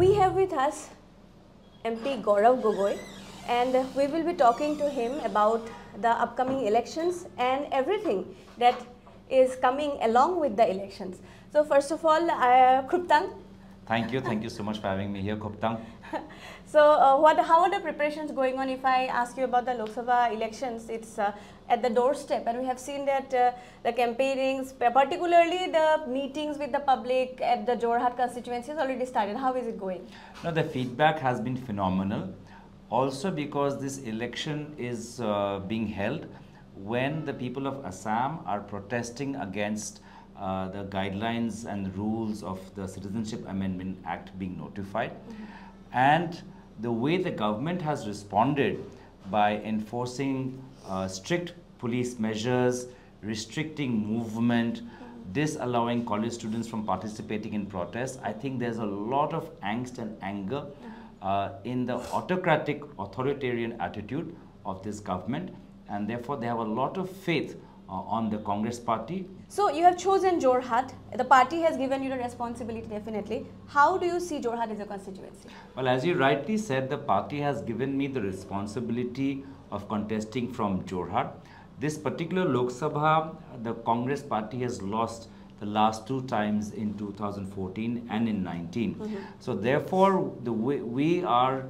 we have with us MP Gaurav Gogoi and we will be talking to him about the upcoming elections and everything that is coming along with the elections. So first of all, uh, Kruptang. Thank you, thank you so much for having me here, Kruptang. so uh, what, how are the preparations going on? If I ask you about the Lok Sabha elections, it's uh, at the doorstep and we have seen that uh, the campaignings, particularly the meetings with the public at the Jorhat constituency has already started. How is it going? No, the feedback has been phenomenal. Also because this election is uh, being held when the people of Assam are protesting against uh, the guidelines and rules of the Citizenship Amendment Act being notified. Mm -hmm. And the way the government has responded by enforcing uh, strict police measures, restricting movement, disallowing college students from participating in protests, I think there's a lot of angst and anger uh, in the autocratic, authoritarian attitude of this government. And therefore, they have a lot of faith on the Congress party. So you have chosen Jorhat. The party has given you the responsibility definitely. How do you see Jorhat as a constituency? Well, as you rightly said, the party has given me the responsibility of contesting from Jorhat. This particular Lok Sabha, the Congress party has lost the last two times in 2014 and in 19. Mm -hmm. So therefore, the way we are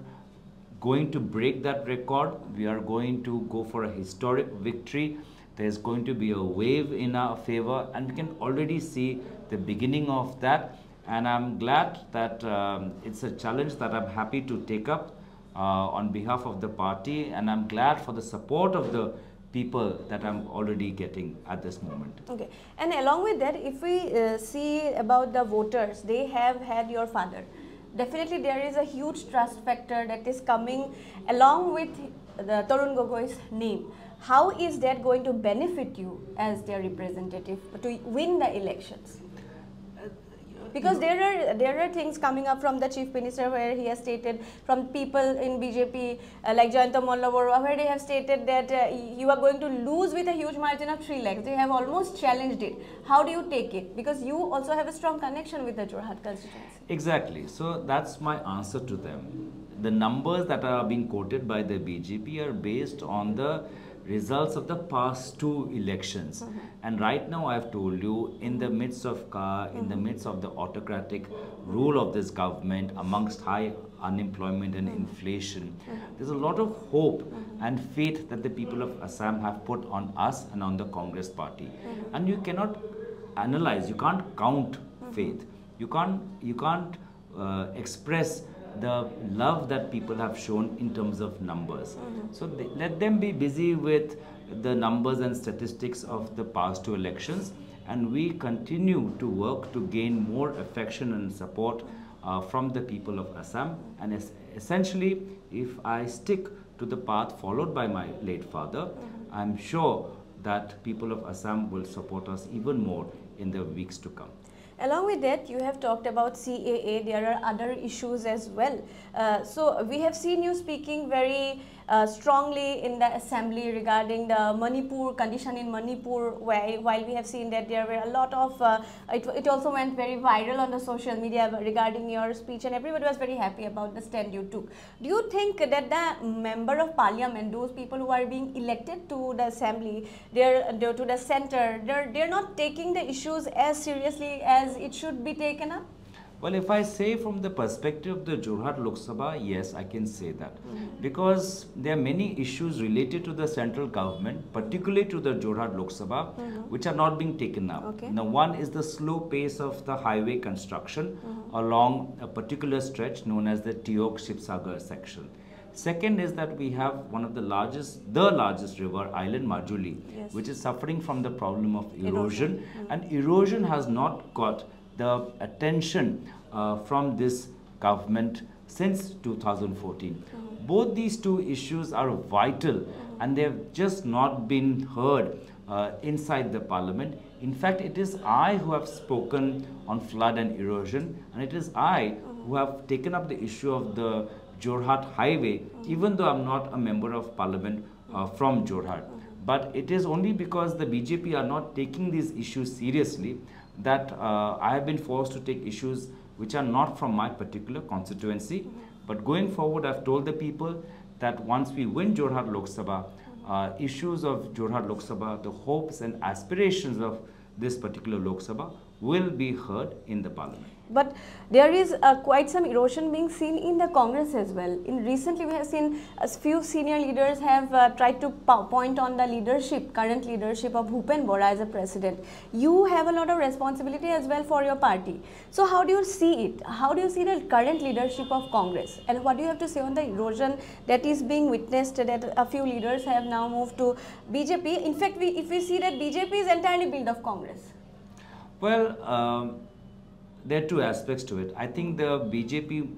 going to break that record. We are going to go for a historic victory. There's going to be a wave in our favor, and we can already see the beginning of that. And I'm glad that um, it's a challenge that I'm happy to take up uh, on behalf of the party, and I'm glad for the support of the people that I'm already getting at this moment. Okay. And along with that, if we uh, see about the voters, they have had your father. Definitely there is a huge trust factor that is coming along with the Tarun Gogoi's name. How is that going to benefit you as their representative to win the elections? because there are there are things coming up from the chief minister where he has stated from people in BJP uh, like Jayanta Malla where they have stated that uh, you are going to lose with a huge margin of 3 lakhs. They have almost challenged it. How do you take it? Because you also have a strong connection with the Jorhat constituency. Exactly. So that's my answer to them. The numbers that are being quoted by the BJP are based on the results of the past two elections. Mm -hmm. And right now, I've told you, in the midst of in the midst of the autocratic rule of this government, amongst high unemployment and inflation, there's a lot of hope and faith that the people of Assam have put on us and on the Congress party. And you cannot analyze, you can't count faith. You can't, you can't uh, express the love that people have shown in terms of numbers. Mm -hmm. So they, let them be busy with the numbers and statistics of the past two elections and we continue to work to gain more affection and support uh, from the people of Assam and es essentially if I stick to the path followed by my late father, mm -hmm. I'm sure that people of Assam will support us even more in the weeks to come. Along with that, you have talked about CAA. There are other issues as well. Uh, so we have seen you speaking very uh, strongly in the assembly regarding the Manipur condition in Manipur while, while we have seen that there were a lot of, uh, it, it also went very viral on the social media regarding your speech and everybody was very happy about the stand you took. Do you think that the member of parliament, those people who are being elected to the assembly, they're, they're to the center, they're, they're not taking the issues as seriously as it should be taken up? Well, if I say from the perspective of the Jorhat Lok Sabha, yes, I can say that. Mm -hmm. Because there are many issues related to the central government, particularly to the Jorhat Lok Sabha, mm -hmm. which are not being taken up. Okay. Now, one is the slow pace of the highway construction mm -hmm. along a particular stretch known as the Teok Shivsagar section. Second is that we have one of the largest, the largest river island, Majuli, yes. which is suffering from the problem of erosion. erosion. Mm-hmm. And erosion has not got the attention uh, from this government since 2014. Mm -hmm. Both these two issues are vital mm and they have just not been heard uh, inside the parliament. In fact, it is I who have spoken on flood and erosion and it is I who have taken up the issue of the Jorhat highway, even though I'm not a member of parliament uh, from Jorhat. But it is only because the BJP are not taking these issues seriously that uh, I have been forced to take issues which are not from my particular constituency. Mm -hmm. But going forward, I've told the people that once we win Jorhat Lok Sabha, uh, issues of Jorhat Lok Sabha, the hopes and aspirations of this particular Lok Sabha will be heard in the parliament. But there is uh, quite some erosion being seen in the Congress as well. In recently, we have seen a few senior leaders have uh, tried to point on the leadership, current leadership of Bhupen Bora as a president. You have a lot of responsibility as well for your party. So how do you see it? How do you see the current leadership of Congress? And what do you have to say on the erosion that is being witnessed that a few leaders have now moved to BJP? In fact, we, if we see that BJP is entirely built of Congress. Well, um, there are two aspects to it. I think the BJP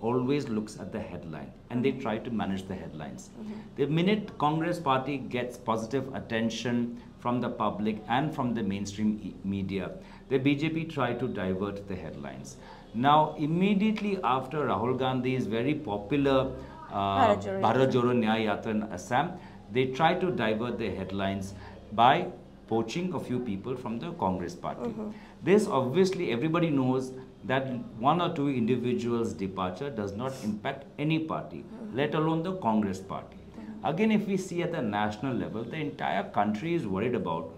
always looks at the headline and they try to manage the headlines. Mm -hmm. The minute Congress party gets positive attention from the public and from the mainstream e media, the BJP try to divert the headlines. Now, immediately after Rahul Gandhi's very popular uh, Bharat Jodo Nyaya Yatra in Assam, they try to divert the headlines by poaching a few people from the Congress party. Mm -hmm. This obviously everybody knows that one or two individuals' departure does not impact any party, mm -hmm. let alone the Congress party. Mm -hmm. Again, if we see at the national level, the entire country is worried about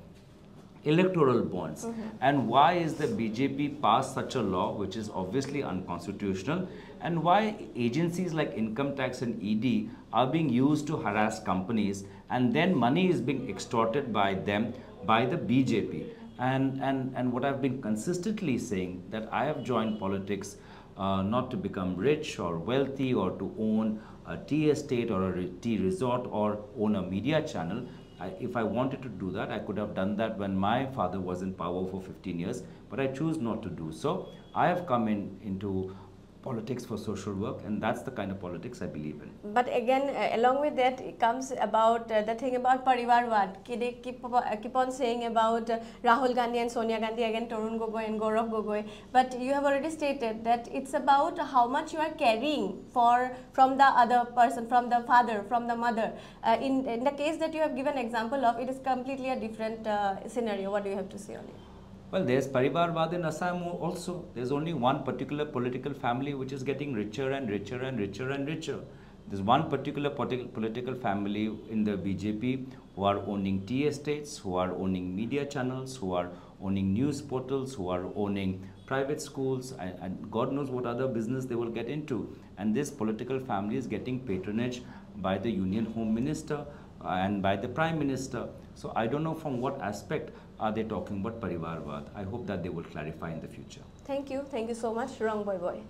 electoral bonds. Mm -hmm. And why is the BJP passed such a law which is obviously unconstitutional and why agencies like income tax and ED are being used to harass companies and then money is being extorted by them by the BJP. And, and, and what I've been consistently saying that I have joined politics uh, not to become rich or wealthy or to own a tea estate or a tea resort or own a media channel. I, if I wanted to do that, I could have done that when my father was in power for 15 years, but I choose not to do so. I have come in into politics for social work and that's the kind of politics I believe in. But again, uh, along with that it comes about uh, the thing about Parivarwad. They keep, uh, keep on saying about uh, Rahul Gandhi and Sonia Gandhi, again Tarun Gogoi and Gaurav Gogoi. But you have already stated that it's about how much you are carrying for from the other person, from the father, from the mother. Uh, in, in the case that you have given example of, it is completely a different uh, scenario. What do you have to say on it? Well, there's Parivarvad in Assam also. There's only one particular political family which is getting richer and richer and richer and richer. There's one particular political family in the BJP who are owning tea estates, who are owning media channels, who are owning news portals, who are owning private schools, and, and God knows what other business they will get into. And this political family is getting patronage by the Union Home Minister uh, and by the Prime Minister. So I don't know from what aspect are they talking about Parivarvad. I hope that they will clarify in the future. Thank you. Thank you so much, Rang Boy Boy.